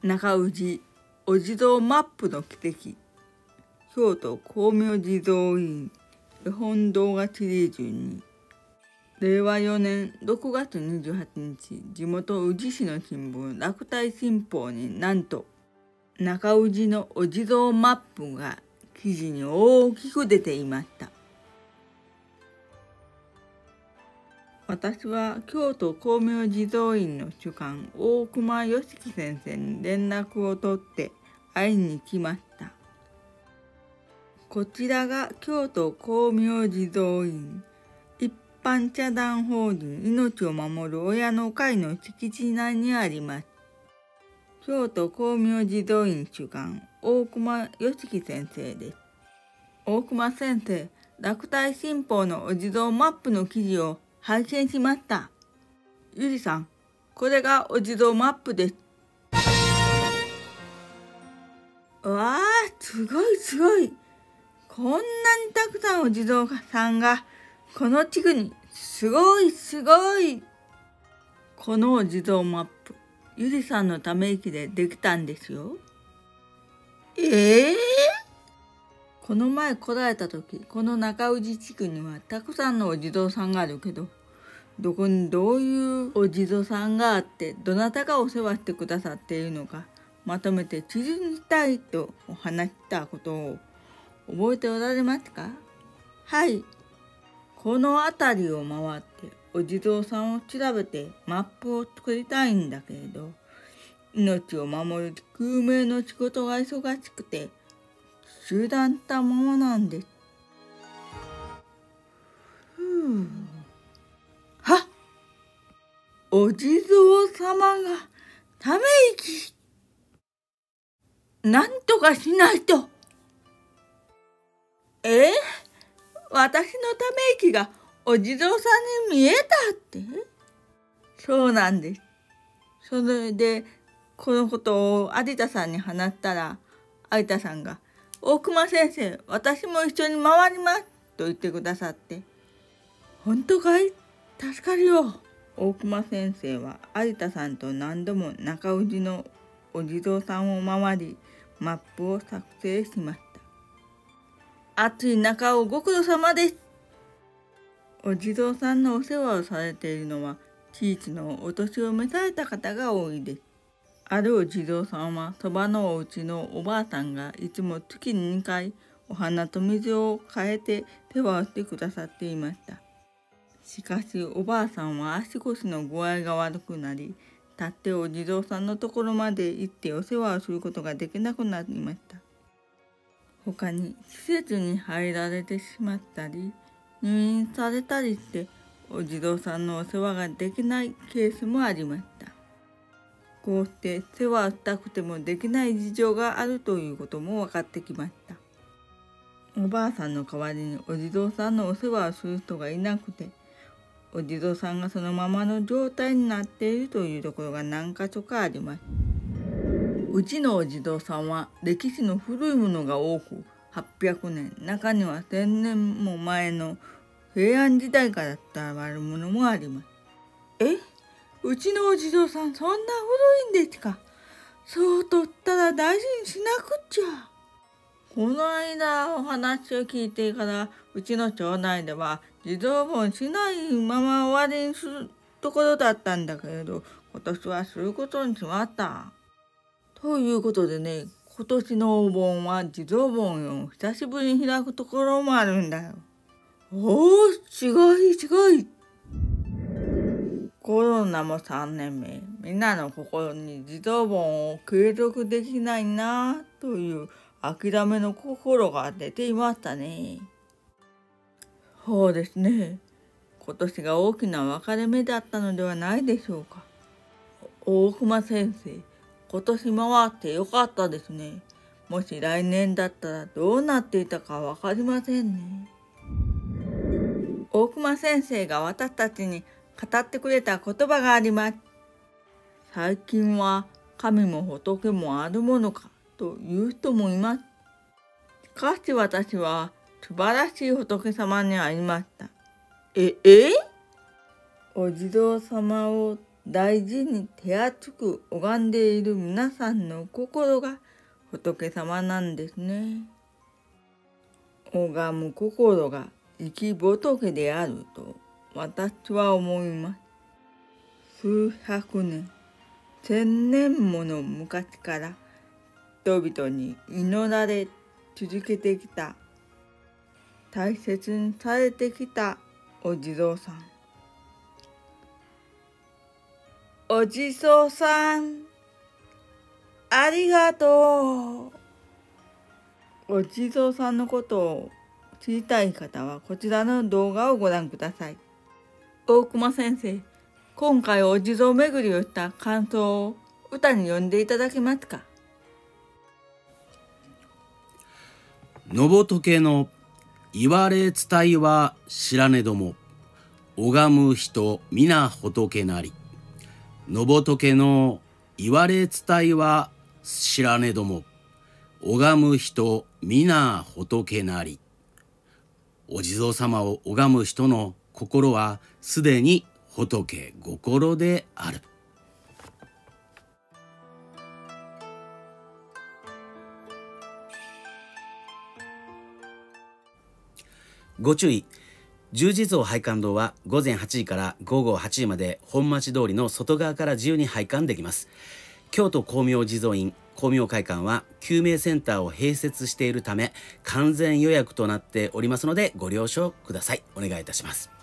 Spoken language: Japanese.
中氏お地蔵マップの奇跡。京都光明地蔵院。絵本動画シリーズに。令和4年6月28日。地元宇治市の新聞落体新報になんと中宇治のお地蔵マップが記事に大きく出ていました。私は京都光明地蔵院の主幹大熊良樹先生に連絡を取って会いに来ました。こちらが京都光明地蔵院。一般茶団法人命を守る親の会の敷地内にあります。京都光明地蔵院主幹大熊良樹先生です。大熊先生落体新報のお地蔵マップの記事を拝見しました。ゆりさん、これがお地蔵マップです。わあ、すごいすごい。こんなにたくさんお地蔵さんが、この地区に、すごいすごい。このお地蔵マップ、ゆりさんのため息でできたんですよ。ええー、この前来られた時、この中宇治地区にはたくさんのお地蔵さんがあるけど、どこにどういうお地蔵さんがあってどなたがお世話してくださっているのかまとめて地図にしたいとお話したことを覚えておられますか？はいこの辺りを回ってお地蔵さんを調べてマップを作りたいんだけれど命を守る救命の仕事が忙しくて中断したままなんです。お地蔵様がため息。なんとかしないと。え？私のため息がお地蔵さんに見えたって？そうなんです。それで、このことを有田さんに話したら、有田さんが、大熊先生、私も一緒に回りますと言ってくださって、本当かい？助かるよ。大熊先生は有田さんと何度も中氏のお地蔵さんを回りマップを作成しました。暑い中をご苦労様です。お地蔵さんのお世話をされているのは地域のお年を召された方が多いです。あるお地蔵さんはそばのお家のおばあさんがいつも月に2回お花と水を変えて世話をしてくださっていました。しかしおばあさんは足腰の具合が悪くなり立ってお地蔵さんのところまで行ってお世話をすることができなくなりました。他に施設に入られてしまったり入院されたりしてお地蔵さんのお世話ができないケースもありました。こうして世話したくてもできない事情があるということも分かってきました。おばあさんの代わりにお地蔵さんのお世話をする人がいなくてお地蔵さんがそのままの状態になっているというところが何か所かあります。うちのお地蔵さんは歴史の古いものが多く800年中には1,000年も前の平安時代から伝わるものもあります。え？うちのお地蔵さんそんな古いんですか？そうとったら大事にしなくっちゃ。この間お話を聞いてからうちの町内では自動本しないまま終わりにするところだったんだけれど今年はすることにしまった。ということでね今年のお盆は地蔵盆を久しぶりに開くところもあるんだよ。おおすごいすごいコロナも3年目みんなの心に地蔵盆を継続できないなという諦めの心が出ていましたね。そうですね。今年が大きな分かれ目だったのではないでしょうか。大熊先生、今年回ってよかったですね。もし来年だったらどうなっていたか分かりませんね。大熊先生が私たちに語ってくれた言葉があります。最近は神も仏もあるものか。という人もいます。しかし私は素晴らしい仏様に会いました。え、え？お地蔵様を大事に手厚く拝んでいる皆さんの心が仏様なんですね。拝む心が生き仏であると私は思います。数百年、千年もの昔から人々に祈られ続けてきた大切にされてきたお地蔵さん。お地蔵さんありがとう。お地蔵さんのことを知りたい方はこちらの動画をご覧ください。大熊先生今回お地蔵巡りをした感想を歌に読んでいただけますか？のぼとけの言われ伝いは知らねども拝む人皆仏なりのぼとけの言われ伝いは知らねども拝む人皆仏なりお地蔵様を拝む人の心はすでに仏心である。ご注意。十字像拝観堂は午前8時から午後8時まで本町通りの外側から自由に拝観できます。京都光明地蔵院光明会館は救命センターを併設しているため完全予約となっておりますのでご了承ください。お願いいたします。